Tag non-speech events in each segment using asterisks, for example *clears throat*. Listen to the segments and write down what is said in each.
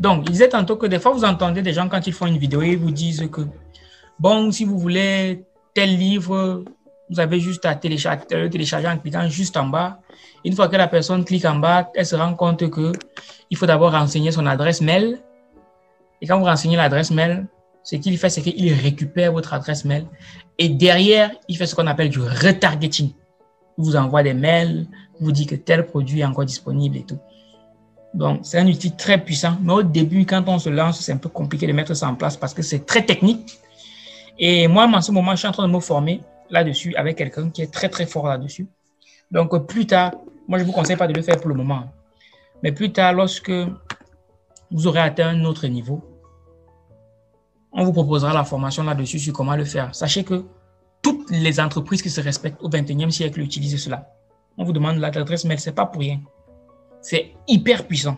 Donc, il disait tantôt que des fois, vous entendez des gens quand ils font une vidéo, ils vous disent que, bon, si vous voulez tel livre, vous avez juste à télécharger, le télécharger en cliquant juste en bas. Une fois que la personne clique en bas, elle se rend compte que il faut d'abord renseigner son adresse mail. Et quand vous renseignez l'adresse mail, ce qu'il fait, c'est qu'il récupère votre adresse mail. Et derrière, il fait ce qu'on appelle du retargeting. Il vous envoie des mails, vous dit que tel produit est encore disponible et tout. Donc, c'est un outil très puissant. Mais au début, quand on se lance, c'est un peu compliqué de mettre ça en place parce que c'est très technique. Et moi, en ce moment, je suis en train de me former là-dessus avec quelqu'un qui est très, très fort là-dessus. Donc, plus tard, moi, je ne vous conseille pas de le faire pour le moment. Mais plus tard, lorsque vous aurez atteint un autre niveau, on vous proposera la formation là-dessus sur comment le faire. Sachez que toutes les entreprises qui se respectent au 21e siècle utilisent cela. On vous demande l'adresse mail, c'est pas pour rien. C'est hyper puissant.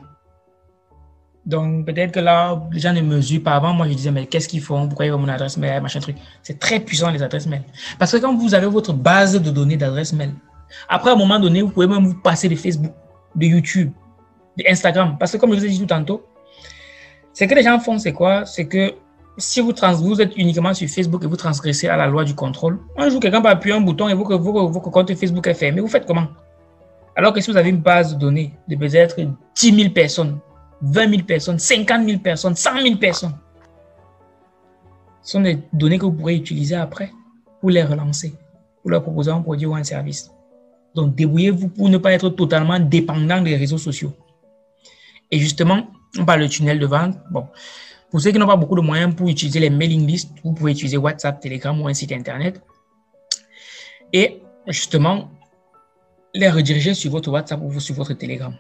Donc, peut-être que là, les gens ne mesurent pas. Avant, moi, je disais, mais qu'est-ce qu'ils font? Pourquoi ils ont mon adresse mail, machin truc? C'est très puissant, les adresses mail. Parce que quand vous avez votre base de données d'adresse mail, après, à un moment donné, vous pouvez même vous passer de Facebook, de YouTube, de Instagram. Parce que comme je vous ai dit tout tantôt, ce que les gens font, c'est quoi? C'est que si vous, trans, vous êtes uniquement sur Facebook et vous transgressez à la loi du contrôle, un jour, quelqu'un va appuyer un bouton et vous, votre compte Facebook est fermé. Vous faites comment? Alors que si vous avez une base de données de peut-être 10 000 personnes, 20 000 personnes, 50 000 personnes, 100 000 personnes. Ce sont des données que vous pourrez utiliser après pour les relancer, pour leur proposer un produit ou un service. Donc, débrouillez-vous pour ne pas être totalement dépendant des réseaux sociaux. Et justement, on parle de tunnel de vente. Bon, pour ceux qui n'ont pas beaucoup de moyens pour utiliser les mailing lists, vous pouvez utiliser WhatsApp, Telegram ou un site Internet. Et justement, les rediriger sur votre WhatsApp ou sur votre Telegram.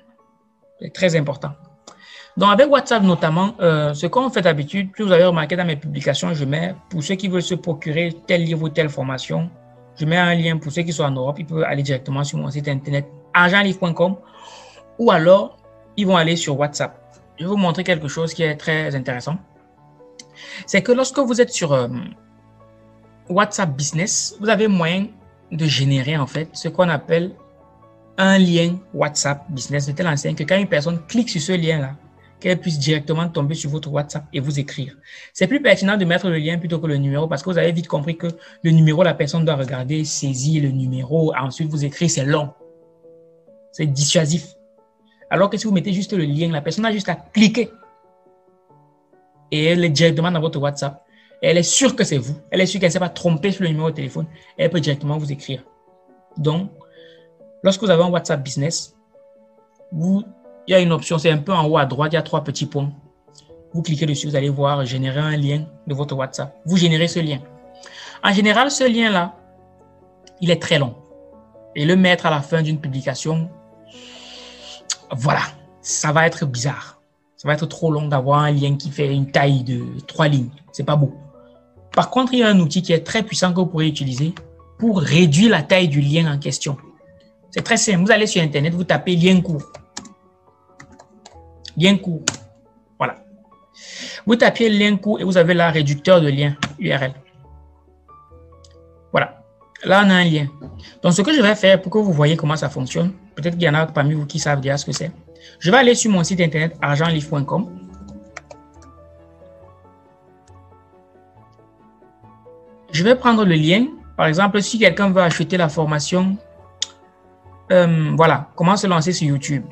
C'est très important. Donc, avec WhatsApp notamment, euh, ce qu'on fait d'habitude, que vous avez remarqué dans mes publications, je mets, pour ceux qui veulent se procurer tel livre ou telle formation, je mets un lien pour ceux qui sont en Europe, ils peuvent aller directement sur mon site internet argentlivre.com ou alors ils vont aller sur WhatsApp. Je vais vous montrer quelque chose qui est très intéressant. C'est que lorsque vous êtes sur euh, WhatsApp Business, vous avez moyen de générer en fait ce qu'on appelle un lien WhatsApp Business de telle enseigne que quand une personne clique sur ce lien-là, qu'elle puisse directement tomber sur votre WhatsApp et vous écrire. C'est plus pertinent de mettre le lien plutôt que le numéro parce que vous avez vite compris que le numéro, la personne doit regarder, saisir le numéro, ensuite vous écrire, c'est long. C'est dissuasif. Alors que si vous mettez juste le lien, la personne a juste à cliquer et elle est directement dans votre WhatsApp. elle est sûre que c'est vous. Elle est sûre qu'elle ne s'est pas trompée sur le numéro de téléphone. Elle peut directement vous écrire. Donc, lorsque vous avez un WhatsApp business, il y a une option, c'est un peu en haut à droite, il y a trois petits points. Vous cliquez dessus, vous allez voir générer un lien de votre WhatsApp. Vous générez ce lien. En général, ce lien-là, il est très long. Et le mettre à la fin d'une publication, voilà, ça va être bizarre. Ça va être trop long d'avoir un lien qui fait une taille de trois lignes. C'est pas beau. Par contre, il y a un outil qui est très puissant que vous pourrez utiliser pour réduire la taille du lien en question. C'est très simple. Vous allez sur Internet, vous tapez lien court lien court. Voilà. Vous tapez lien court et vous avez là réducteur de lien URL. Voilà. Là, on a un lien. Donc, ce que je vais faire pour que vous voyez comment ça fonctionne, peut-être qu'il y en a parmi vous qui savent déjà ce que c'est. Je vais aller sur mon site internet argentlivre.com. Je vais prendre le lien. Par exemple, si quelqu'un veut acheter la formation, euh, voilà, comment se lancer sur YouTube?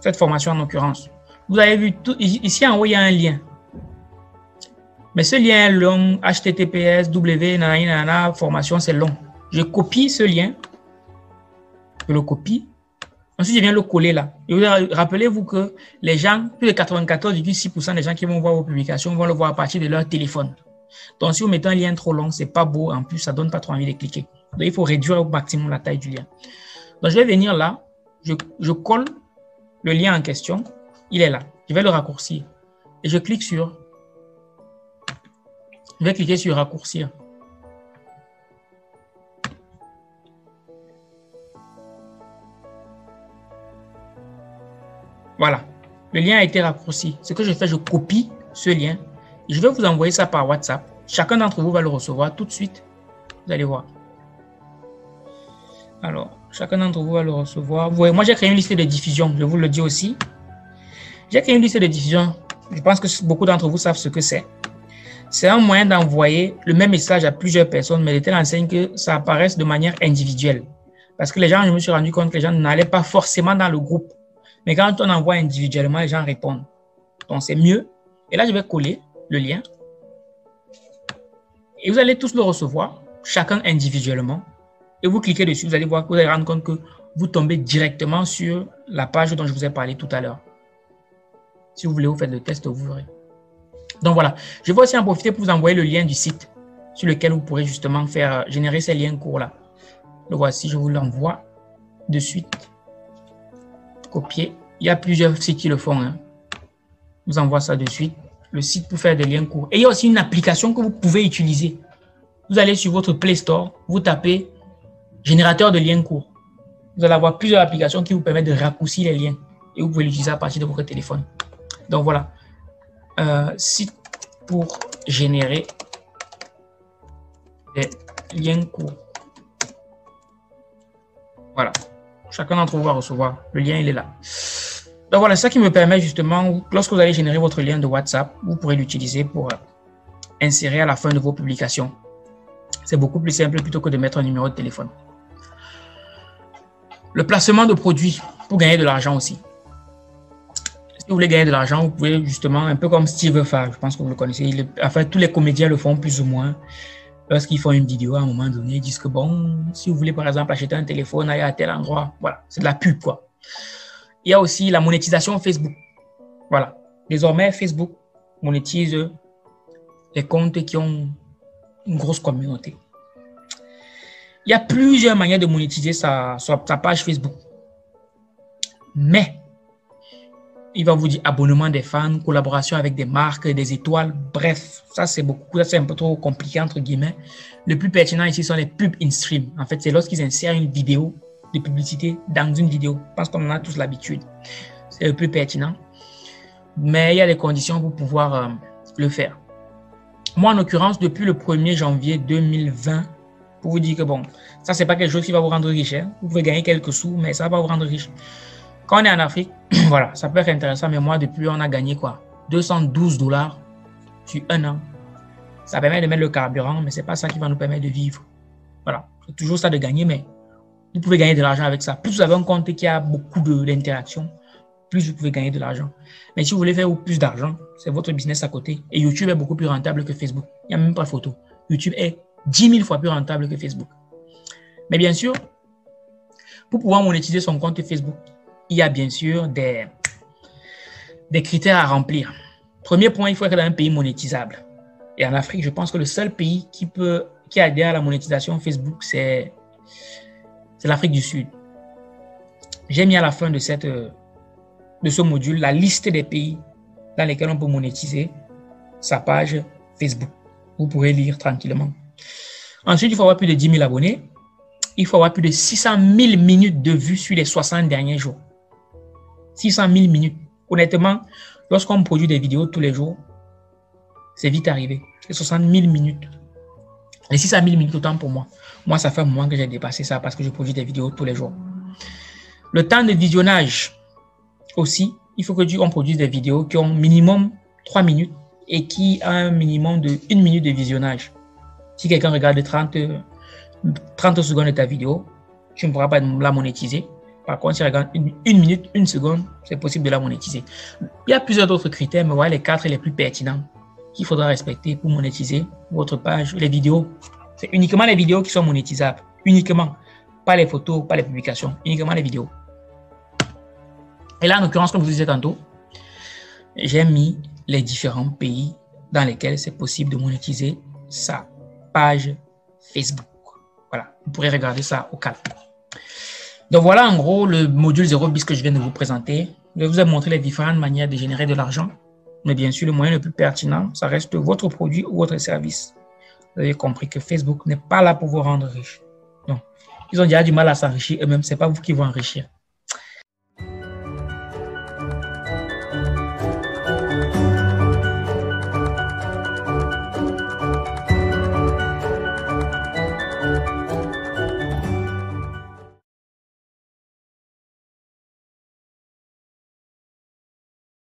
Cette formation en l'occurrence. Vous avez vu, tout, ici en haut, il y a un lien. Mais ce lien est long, https, w, nanana, formation, c'est long. Je copie ce lien. Je le copie. Ensuite, je viens le coller là. rappelez-vous que les gens, plus de 94,6% des gens qui vont voir vos publications vont le voir à partir de leur téléphone. Donc, si vous mettez un lien trop long, c'est pas beau. En plus, ça donne pas trop envie de cliquer. Donc, il faut réduire au maximum la taille du lien. Donc, je vais venir là. Je, colle le lien en question il est là. Je vais le raccourcir. Et je clique sur... Je vais cliquer sur raccourcir. Voilà. Le lien a été raccourci. Ce que je fais, je copie ce lien. Je vais vous envoyer ça par WhatsApp. Chacun d'entre vous va le recevoir tout de suite. Vous allez voir. Alors, chacun d'entre vous va le recevoir. Moi, j'ai créé une liste de diffusion. Je vous le dis aussi. J'ai créé une liste de diffusion Je pense que beaucoup d'entre vous savent ce que c'est. C'est un moyen d'envoyer le même message à plusieurs personnes, mais de telle enseigne que ça apparaisse de manière individuelle. Parce que les gens, je me suis rendu compte que les gens n'allaient pas forcément dans le groupe. Mais quand on envoie individuellement, les gens répondent. Donc, c'est mieux. Et là, je vais coller le lien. Et vous allez tous le recevoir, chacun individuellement. Et vous cliquez dessus, vous allez voir que vous allez rendre compte que vous tombez directement sur la page dont je vous ai parlé tout à l'heure. Si vous voulez, vous faites le test, vous verrez. Donc voilà, je vais aussi en profiter pour vous envoyer le lien du site sur lequel vous pourrez justement faire générer ces liens courts-là. Le voici, je vous l'envoie de suite. Copier. Il y a plusieurs sites qui le font. Hein. Je vous envoie ça de suite. Le site pour faire des liens courts. Et il y a aussi une application que vous pouvez utiliser. Vous allez sur votre Play Store, vous tapez générateur de liens courts. Vous allez avoir plusieurs applications qui vous permettent de raccourcir les liens. Et vous pouvez l'utiliser à partir de votre téléphone. Donc voilà. Euh, site pour générer des liens courts. Voilà. Chacun d'entre vous va recevoir. Le lien, il est là. Donc voilà, ça qui me permet justement, lorsque vous allez générer votre lien de WhatsApp, vous pourrez l'utiliser pour euh, insérer à la fin de vos publications. C'est beaucoup plus simple plutôt que de mettre un numéro de téléphone. Le placement de produits pour gagner de l'argent aussi. Si vous voulez gagner de l'argent, vous pouvez justement, un peu comme Steve Farr, je pense que vous le connaissez. enfin, tous les comédiens le font plus ou moins lorsqu'ils font une vidéo à un moment donné, ils disent que bon, si vous voulez par exemple acheter un téléphone, aller à tel endroit, voilà, c'est de la pub quoi. Il y a aussi la monétisation Facebook. Voilà. Désormais, Facebook monétise les comptes qui ont une grosse communauté. Il y a plusieurs manières de monétiser sa, page Facebook. Mais il va vous dire abonnement des fans, collaboration avec des marques, des étoiles. Bref, ça c'est beaucoup, ça c'est un peu trop compliqué entre guillemets. Le plus pertinent ici sont les pubs in stream. En fait, c'est lorsqu'ils insèrent une vidéo de publicité dans une vidéo. Parce qu'on en a tous l'habitude. C'est le plus pertinent. Mais il y a des conditions pour pouvoir euh, le faire. Moi, en l'occurrence, depuis le 1er janvier 2020, vous dire que bon, ça c'est pas quelque chose qui va vous rendre riche. Hein. Vous pouvez gagner quelques sous, mais ça va vous rendre riche. Quand on est en Afrique, *clears throat* voilà, ça peut être intéressant, mais moi, depuis, on a gagné quoi? 212 dollars sur un an. Ça permet de mettre le carburant, mais ce n'est pas ça qui va nous permettre de vivre. Voilà, c'est toujours ça de gagner, mais vous pouvez gagner de l'argent avec ça. Plus vous avez un compte qui a beaucoup d'interactions, plus vous pouvez gagner de l'argent. Mais si vous voulez faire plus d'argent, c'est votre business à côté. Et YouTube est beaucoup plus rentable que Facebook. Il n'y a même pas de photo. YouTube est 10 000 fois plus rentable que Facebook. Mais bien sûr, pour pouvoir monétiser son compte Facebook, il y a bien sûr des, des critères à remplir. Premier point, il faut être dans un pays monétisable. Et en Afrique, je pense que le seul pays qui peut qui adhère à la monétisation Facebook, c'est l'Afrique du Sud. J'ai mis à la fin de, cette, de ce module la liste des pays dans lesquels on peut monétiser sa page Facebook. Vous pourrez lire tranquillement. Ensuite, il faut avoir plus de 10 000 abonnés. Il faut avoir plus de 600 000 minutes de vues sur les 60 derniers jours. 600 000 minutes. Honnêtement, lorsqu'on produit des vidéos tous les jours, c'est vite arrivé. C'est 60 000 minutes. Les 600 000 minutes, autant pour moi. Moi, ça fait un moment que j'ai dépassé ça parce que je produis des vidéos tous les jours. Le temps de visionnage aussi, il faut que on produise des vidéos qui ont minimum 3 minutes et qui ont un minimum de 1 minute de visionnage. Si quelqu'un regarde 30, 30 secondes de ta vidéo, tu ne pourras pas la monétiser. Par contre, si tu regardes une, minute, une seconde, c'est possible de la monétiser. Il y a plusieurs autres critères, mais voilà les quatre les plus pertinents qu'il faudra respecter pour monétiser votre page. Les vidéos, c'est uniquement les vidéos qui sont monétisables. Uniquement. Pas les photos, pas les publications. Uniquement les vidéos. Et là, en l'occurrence, comme je vous disais tantôt, j'ai mis les différents pays dans lesquels c'est possible de monétiser sa Facebook. Voilà, vous pourrez regarder ça au calme. Donc voilà en gros le module 0 bis que je viens de vous présenter. Je vous montrer les différentes manières de générer de l'argent. Mais bien sûr, le moyen le plus pertinent, ça reste votre produit ou votre service. Vous avez compris que Facebook n'est pas là pour vous rendre riche. Non. Ils ont déjà du mal à s'enrichir eux-mêmes. Ce n'est pas vous qui vous enrichir.